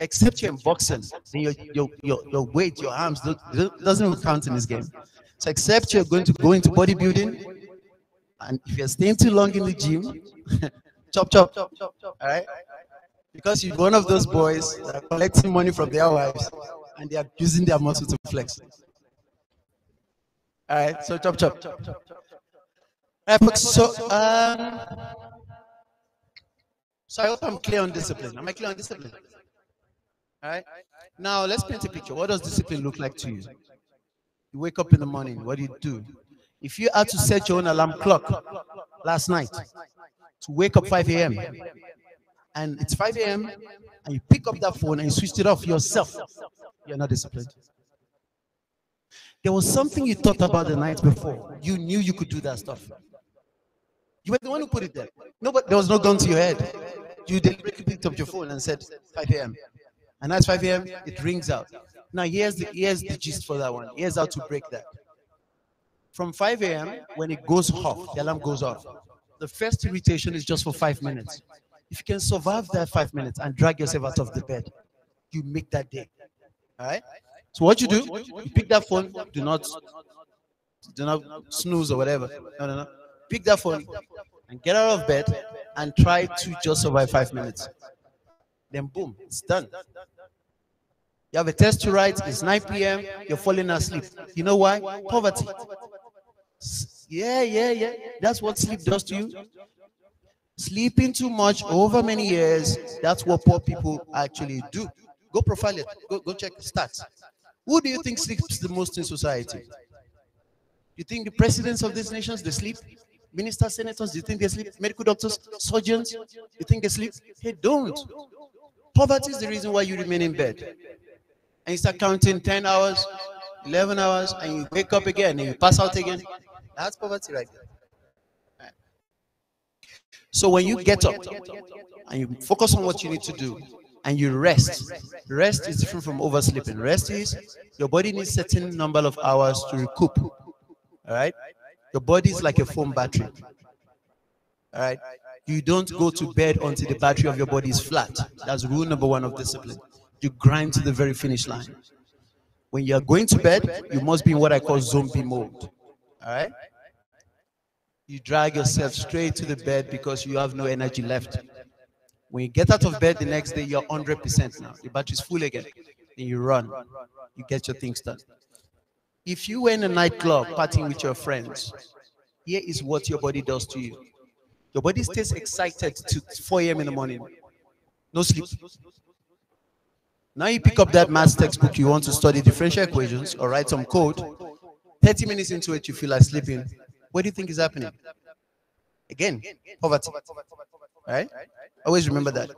except you're in boxing, then your, your, your, your weight, your arms doesn't count in this game. So except you're going to go into bodybuilding, and if you're staying too long in the gym, chop, chop, chop, chop, chop, all right? Because you're one of those boys that are collecting money from their wives and they are using their muscle to flex. All right, so chop, chop, chop, chop, chop. So, um, so I hope I'm clear on discipline. Am I clear on discipline? All right. Now let's paint a picture. What does discipline look like to you? You wake up in the morning. What do you do? If you had to set your own alarm clock last night to wake up 5 a.m. and it's 5 a.m. and you pick up that phone and you switched it off yourself, you're not disciplined. There was something you thought about the night before. You knew you could do that stuff. You were the one who put it there. No, but there was no gun to your head. You deliberately picked up your phone and said 5 a.m. And as 5 a.m., it rings out. Now here's the here's the gist for that one. Here's how to break that. From 5 a.m., when it goes off, the alarm goes off. The first irritation is just for five minutes. If you can survive that five minutes and drag yourself out of the bed, you make that day. All right. So what you do, you pick that phone, do not do not snooze or whatever. No, no, no. Pick that phone and get out of bed and try to just survive five minutes. Then boom, it's done. You have a test to write, it's 9 p.m., you're falling asleep. You know why? Poverty. Yeah, yeah, yeah. That's what sleep does to you. Sleeping too much over many years, that's what poor people actually do. Go profile it. Go, go check stats. Who do you think sleeps the most in society? You think the presidents of these nations, they sleep? Ministers, senators, do you think they sleep? Medical doctors, surgeons, you think they sleep? They don't. Poverty is the reason why you remain in bed. And you start counting 10 hours, 11 hours, and you wake up again and you pass out again. That's poverty right there. So when you get up and you focus on what you need to do and you rest, rest is different from oversleeping. Rest is your body needs certain number of hours to recoup. All right? Your body is like a phone battery. All right? You don't go to bed until the battery of your body is flat. That's rule number one of discipline. You grind to the very finish line. When you're going to bed, you must be in what I call zombie mode. All right? You drag yourself straight to the bed because you have no energy left. When you get out of bed the next day, you're 100% now. The battery's full again. Then you run. You get your things done. If you were in a nightclub partying with your friends, here is what your body does to you. Your body stays excited to 4 a.m. in the morning. No sleep. Now you pick up that math textbook, you want to study differential equations or write some code. 30 minutes into it, you feel like sleeping. What do you think is happening? Again, poverty. Right? Always remember that.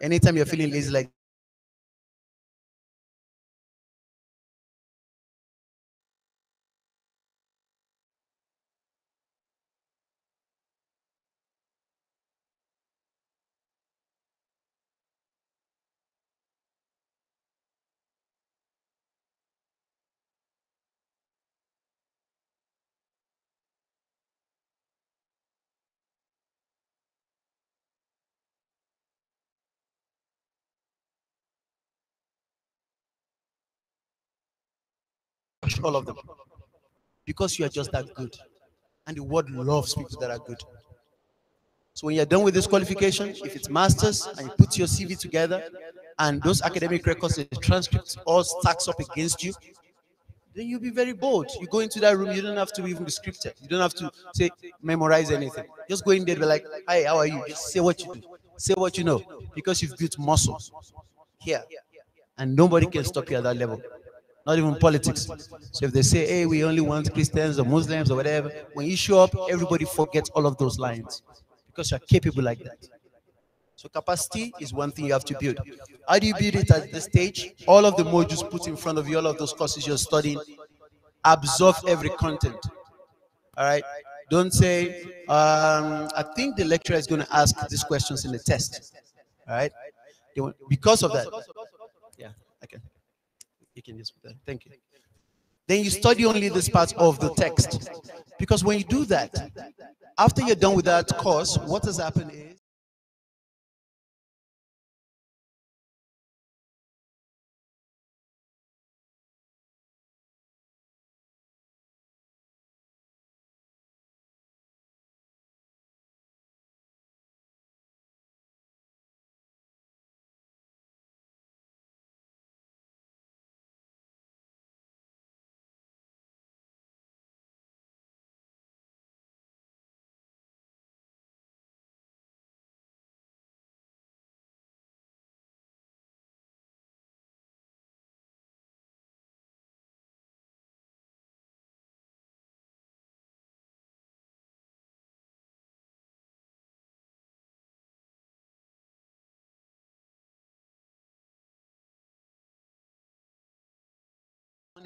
Anytime you're feeling lazy like all of them. Because you are just that good. And the world loves people that are good. So when you're done with this qualification if it's masters and you put your cv together and those academic records the transcripts all stacks up against you then you'll be very bold you go into that room you don't have to even be scripted. You don't have to say memorize anything. Just go in there be like hi how are you? Just say what you do. Say what you know. Because you've built muscle here. And nobody can stop you at that level not even politics. So if they say, hey, we only want Christians or Muslims or whatever, when you show up, everybody forgets all of those lines because you're capable like that. So capacity is one thing you have to build. How do you build it at this stage? All of the modules put in front of you, all of those courses you're studying, absorb every content. All right. Don't say, um, I think the lecturer is going to ask these questions in the test. All right. Because of that. You can use that. Thank you. Then you study only this part of the text. Because when you do that, after you're done with that course, what has happened is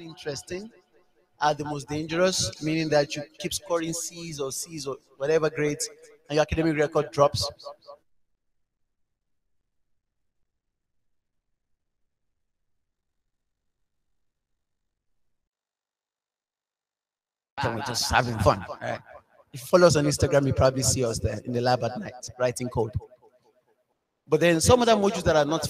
interesting are the most dangerous, meaning that you keep scoring C's or C's or whatever grades, and your academic record drops. And we're just having fun. Right? If you follow us on Instagram, you probably see us there in the lab at night writing code. But then some other modules that are not